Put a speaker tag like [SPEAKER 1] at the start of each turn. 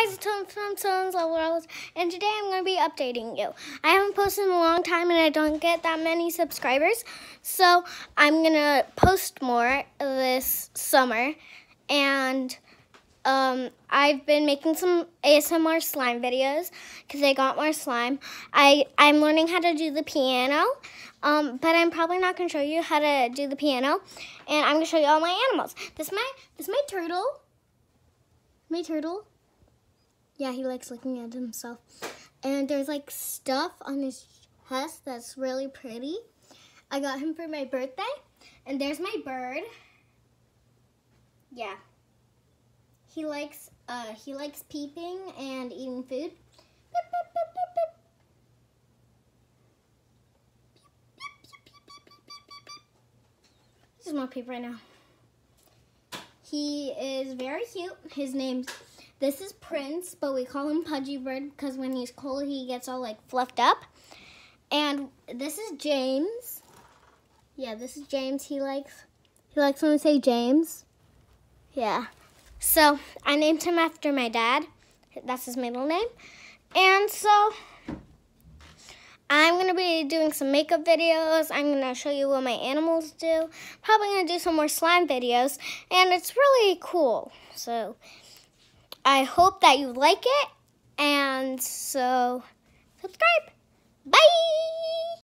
[SPEAKER 1] guys, it's Tom from Sons of Worlds, and today I'm going to be updating you. I haven't posted in a long time and I don't get that many subscribers, so I'm going to post more this summer. And um, I've been making some ASMR slime videos because I got more slime. I, I'm learning how to do the piano, um, but I'm probably not going to show you how to do the piano. And I'm going to show you all my animals. This my, this my turtle. My turtle. Yeah, he likes looking at himself. And there's like stuff on his chest that's really pretty. I got him for my birthday. And there's my bird. Yeah. He likes uh, he likes peeping and eating food. This is more peep right now. He is very cute. His name's this is Prince, but we call him Pudgy Bird because when he's cold, he gets all like fluffed up. And this is James. Yeah, this is James. He likes he likes when we say James. Yeah. So I named him after my dad. That's his middle name. And so I'm going to be doing some makeup videos. I'm going to show you what my animals do. Probably to do some more slime videos. And it's really cool. So I hope that you like it. And so subscribe. Bye.